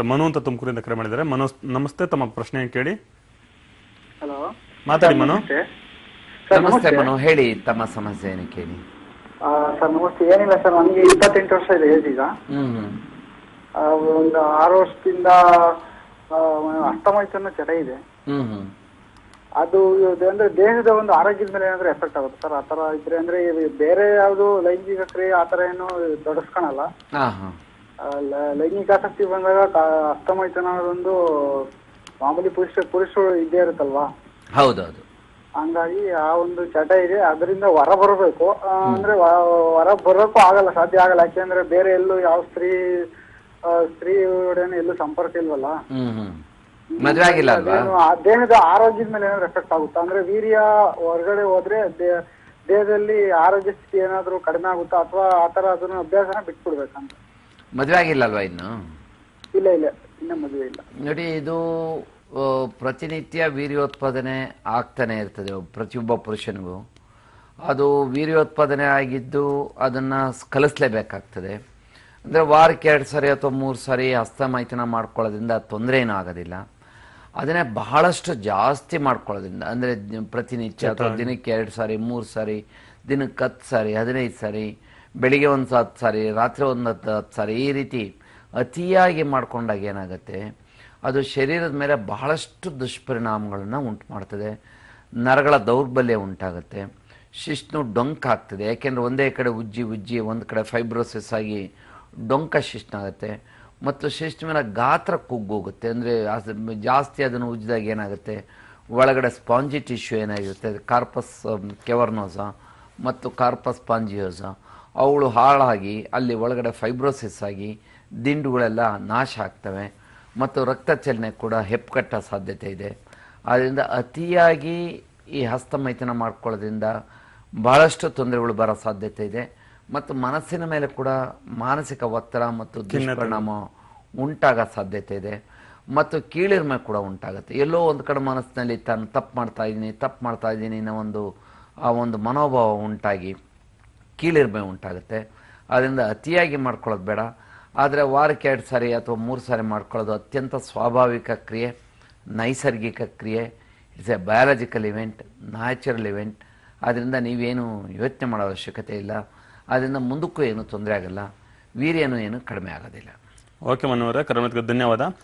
Doctor Manu ಅಂತ ತುಮಕೂರಿಂದ ಕರೆ ಮಾಡಿದ್ದಾರೆ. ಮನು ನಮಸ್ತೆ ತಮ್ಮ ಪ್ರಶ್ನೆ ಕೇಳಿ. ಹಲೋ. ಮಾತಾಡಿ ಮನು. ಸರ್ ನಮಸ್ತೆ ಮನು ಹೇಳಿ ತಮ್ಮ ಸಮಸ್ಯೆ ಏನು ಕೇಳಿ. ಆ, ಸರ್ ನಮಸ್ತೆ. ಏನಿಲ್ಲ ಸರ್ ನನಗೆ ಇಪ್ಪತ್ತೆಂಟು ವರ್ಷ ಇದೆ ಏಜ್ ಈಗ ಒಂದು ಆರು ವರ್ಷದಿಂದ ಅಷ್ಟಮೈತನ ಚಟ ಇದೆ. ಅದು ಅಂದ್ರೆ ದೇಹದ ಒಂದು ಆರೋಗ್ಯದ ಮೇಲೆ ಏನಾದ್ರು ಎಫೆಕ್ಟ್ ಆಗುತ್ತೆ ಸರ್? ಆತರ ಇದ್ರೆ ಅಂದ್ರೆ ಬೇರೆ ಯಾವುದು ಲೈಂಗಿಕ ಕ್ರಿಯೆ ಆತರ ಏನು ದೊಡಸ್ಕೊಳಲ್ಲ ಹಾ ಹಾ ಆ, ಲ- ಲೈಂಗಿಕ ಆಸಕ್ತಿ ಬಂದಾಗ ಅಸ್ತಮೈತನ ಒಂದು ಅನ್ನೋದೊಂದು ಮಾಮೂಲಿ ಪುರುಷ ಪುರುಷರು ಇದ್ದೇ ಇರುತ್ತಲ್ವಾ? ಹೌದೌದು. ಹಂಗಾಗಿ ಆ ಒಂದು ಚಟ ಇದೆ. ಅದರಿಂದ ಹೊರ ಬರಬೇಕು. ಅಂದ್ರೆ ಹೊರ ಬರೋಕ್ಕೂ ಆಗಲ್ಲ ಸಾಧ್ಯ ಆಗಲ್ಲ. ಯಾಕೆಂದ್ರೆ ಬೇರೆ ಎಲ್ಲೂ ಯಾವ ಸ್ತ್ರೀ ಸ್ತ್ರೀ ಎಲ್ಲೂ ಸಂಪರ್ಕ ಇಲ್ವಲ್ಲ? ಮದ್ವೆ ಆಗಿಲ್ಲ ದೇಹದ ಆರೋಗ್ಯದ ಮೇಲೆ ಏನಾದ್ರು ಎಫೆಕ್ಟ್ ಆಗುತ್ತಾ? ಅಂದ್ರೆ ವೀರ್ಯ ಹೊರಗಡೆ ಹೋದ್ರೆ ದೇಹದಲ್ಲಿ ಆರೋಗ್ಯ ಸ್ಥಿತಿ ಏನಾದ್ರೂ ಕಡಿಮೆ ಆಗುತ್ತಾ? ಅಥವಾ ಆತರ ತರ ಅದನ್ನ ಅಭ್ಯಾಸನ ಬಿಟ್ಬಿಡ್ಬೇಕಂತ? ಮದ್ವೆ ಆಗಿಲ್ಲ ಅಲ್ವಾ ಇನ್ನು? ಇಲ್ಲ ಇಲ್ಲ. ಇನ್ನ ಮದುವೆ ಇಲ್ಲ. ನೋಡಿ ಇದು ಆ, ಪ್ರತಿನಿತ್ಯ ವೀರ್ಯೋತ್ಪಾದನೆ ಆಗ್ತಾನೆ ಇರ್ತದೆ ಒಬ್ಬ- ಪ್ರತಿಯೊಬ್ಬ ಪುರುಷನಿಗೂ. ಅದು ವೀರ್ಯೋತ್ಪಾದನೆ ಆಗಿದ್ದು ಅದನ್ನ ಕಲಿಸ್ಲೇಬೇಕಾಗ್ತದೆ. ಅಂದ್ರೆ ವಾರಕ್ಕೆ ಎರಡು ಸಾರಿ ಅಥವಾ ಮೂರು ಸಾರಿ ಹಸ್ತಮೈಥುನ ಮಾಡ್ಕೊಳ್ಳೋದ್ರಿಂದ ತೊಂದರೆ ಏನೂ ಆಗೋದಿಲ್ಲ. ಅದನ್ನೇ ಬಹಳಷ್ಟು ಜಾಸ್ತಿ ಮಾಡ್ಕೊಳ್ಳೋದ್ರಿಂದ ಅಂದ್ರೆ ಪ್ರತಿನಿತ್ಯ ಅಥವಾ ದಿನಕ್ಕೆ ಎರಡು ಸಾರಿ ಮೂರು ಸಾರಿ ದಿನಕ್ಕೆ ಹತ್ತು ಸಾರಿ ಹದಿನೈದು ಸಾರಿ ಬೆಳಿಗ್ಗೆ ಒಂದು ಹತ್ತು ಸಾರಿ, ರಾತ್ರಿ ಒಂದು ಹತ್ತು ಹತ್ತು ಸಾರಿ ಈ ರೀತಿ ಅತಿಯಾಗಿ ಮಾಡಿಕೊಂಡಾಗ ಏನಾಗುತ್ತೆ, ಅದು ಶರೀರದ ಮೇಲೆ ಬಹಳಷ್ಟು ದುಷ್ಪರಿಣಾಮಗಳನ್ನು ಉಂಟು ಮಾಡ್ತದೆ. ನರಗಳ ದೌರ್ಬಲ್ಯ ಉಂಟಾಗುತ್ತೆ. ಶಿಶ್ನು ಡೊಂಕ್ ಆಗ್ತದೆ. ಯಾಕೆಂದರೆ ಒಂದೇ ಕಡೆ ಉಜ್ಜಿ ಉಜ್ಜಿ, ಒಂದು ಕಡೆ ಫೈಬ್ರೋಸಿಸ್ ಆಗಿ ಡೊಂಕ ಶಿಶ್ನಾಗುತ್ತೆ ಮತ್ತು ಶಿಶ್ನ ಗಾತ್ರ ಕುಗ್ಗೋಗುತ್ತೆ. ಅಂದರೆ ಜಾಸ್ತಿ ಅದನ್ನು ಉಜ್ಜಿದಾಗ ಏನಾಗುತ್ತೆ, ಒಳಗಡೆ ಸ್ಪಾಂಜಿ ಟಿಶ್ಯೂ ಏನಾಗಿರುತ್ತೆ, ಕಾರ್ಪಸ್ ಕೆವರ್ನೋಸ ಮತ್ತು ಕಾರ್ಪಸ್ ಪಾಂಜಿಯೋಸ ಅವುಗಳು ಹಾಳಾಗಿ ಅಲ್ಲಿ ಒಳಗಡೆ ಫೈಬ್ರೋಸಿಸ್ ಆಗಿ ದಿಂಡುಗಳೆಲ್ಲ ನಾಶ ಆಗ್ತವೆ ಮತ್ತು ರಕ್ತ ಚಲನೆ ಕೂಡ ಹೆಪ್ಪುಕಟ್ಟ ಸಾಧ್ಯತೆ ಇದೆ. ಆದ್ದರಿಂದ ಅತಿಯಾಗಿ ಈ ಹಸ್ತಮೈಥುನ ಮಾಡ್ಕೊಳ್ಳೋದ್ರಿಂದ ಬಹಳಷ್ಟು ತೊಂದರೆಗಳು ಬರೋ ಸಾಧ್ಯತೆ ಇದೆ. ಮತ್ತು ಮನಸ್ಸಿನ ಮೇಲೆ ಕೂಡ ಮಾನಸಿಕ ಒತ್ತಡ ಮತ್ತು ದುಷ್ಪರಿಣಾಮ ಉಂಟಾಗೋ ಸಾಧ್ಯತೆ ಇದೆ. ಮತ್ತು ಕೀಳಿರ್ಮೆ ಕೂಡ ಉಂಟಾಗುತ್ತೆ. ಎಲ್ಲೋ ಒಂದು ಕಡೆ ಮನಸ್ಸಿನಲ್ಲಿ ತಾನು ತಪ್ಪು ಮಾಡ್ತಾ ಇದ್ದೀನಿ ತಪ್ಪು ಮಾಡ್ತಾ ಇದ್ದೀನಿ ಅನ್ನೋ ಒಂದು ಆ ಒಂದು ಮನೋಭಾವ ಉಂಟಾಗಿ ಕೀಳಿರಿಮೆ ಉಂಟಾಗುತ್ತೆ. ಅದರಿಂದ ಅತಿಯಾಗಿ ಮಾಡ್ಕೊಳ್ಳೋದು ಬೇಡ. ಆದರೆ ವಾರಕ್ಕೆ ಎರಡು ಸಾರಿ ಅಥವಾ ಮೂರು ಸಾರಿ ಮಾಡ್ಕೊಳ್ಳೋದು ಅತ್ಯಂತ ಸ್ವಾಭಾವಿಕ ಕ್ರಿಯೆ, ನೈಸರ್ಗಿಕ ಕ್ರಿಯೆ. It's a biological event natural event ಆದ್ದರಿಂದ ನೀವೇನು ಯೋಚನೆ ಮಾಡೋ ಅವಶ್ಯಕತೆ ಇಲ್ಲ. ಆದ್ದರಿಂದ ಮುಂದಕ್ಕೂ ಏನು ತೊಂದರೆ ಆಗಲ್ಲ. ವೀರ್ಯನೂ ಏನು ಕಡಿಮೆ ಆಗೋದಿಲ್ಲ. ಓಕೆ ಮನೋವರ ಅವರೇ ಧನ್ಯವಾದ.